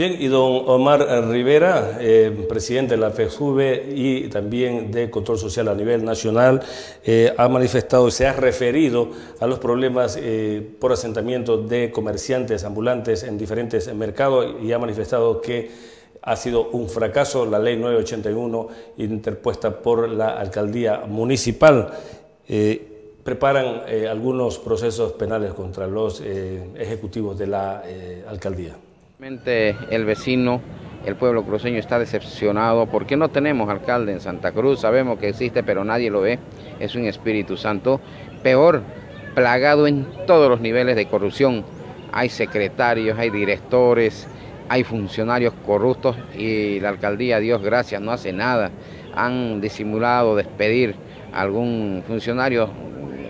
Bien, y don Omar Rivera, eh, presidente de la FEJUVE y también de Control Social a nivel nacional, eh, ha manifestado y se ha referido a los problemas eh, por asentamiento de comerciantes ambulantes en diferentes mercados y ha manifestado que ha sido un fracaso la ley 981 interpuesta por la alcaldía municipal. preparan algunos procesos penales contra los ejecutivos de la alcaldía. El vecino, el pueblo cruceño está decepcionado porque no tenemos alcalde en Santa Cruz, sabemos que existe pero nadie lo ve, es un Espíritu Santo, peor, plagado en todos los niveles de corrupción, hay secretarios, hay directores, hay funcionarios corruptos y la alcaldía, Dios gracias, no hace nada, han disimulado despedir a algún funcionario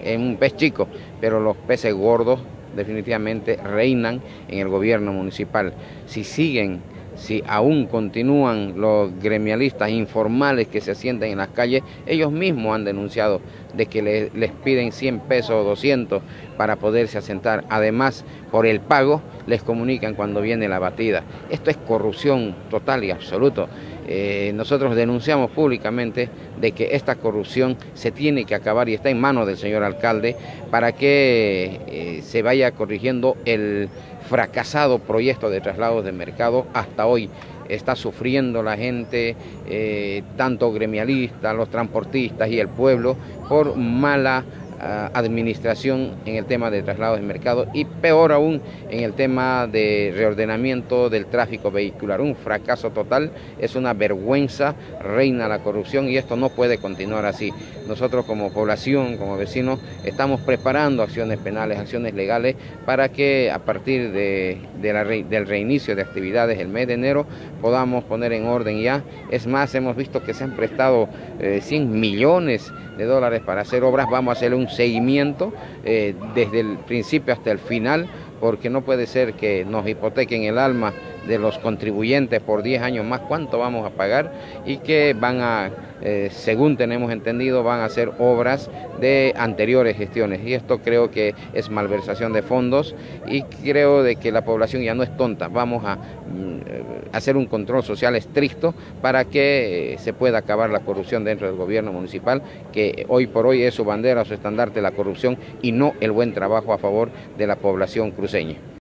en un pez chico, pero los peces gordos definitivamente reinan en el gobierno municipal. Si siguen, si aún continúan los gremialistas informales que se asientan en las calles, ellos mismos han denunciado de que les, piden 100 pesos o 200 para poderse asentar. Además, por el pago les comunican cuando viene la batida. Esto es corrupción total y absoluto. Eh, nosotros denunciamos públicamente de que esta corrupción se tiene que acabar y está en manos del señor alcalde para que eh, se vaya corrigiendo el fracasado proyecto de traslados de mercado hasta hoy está sufriendo la gente, eh, tanto gremialistas, los transportistas y el pueblo, por mala administración en el tema de traslados de mercado y peor aún en el tema de reordenamiento del tráfico vehicular. Un fracaso total, es una vergüenza, reina la corrupción y esto no puede continuar así. Nosotros como población, como vecinos, estamos preparando acciones penales, acciones legales para que a partir de, del reinicio de actividades el mes de enero podamos poner en orden ya. Es más, hemos visto que se han prestado 100 eh, millones de dólares para hacer obras, vamos a hacer un seguimiento eh, desde el principio hasta el final, porque no puede ser que nos hipotequen el alma de los contribuyentes por 10 años más, cuánto vamos a pagar y que van a, eh, según tenemos entendido, van a ser obras de anteriores gestiones. Y esto creo que es malversación de fondos y creo de que la población ya no es tonta. Vamos a mm, hacer un control social estricto para que eh, se pueda acabar la corrupción dentro del gobierno municipal, que hoy por hoy es su bandera, su estandarte la corrupción y no el buen trabajo a favor de la población cruceña.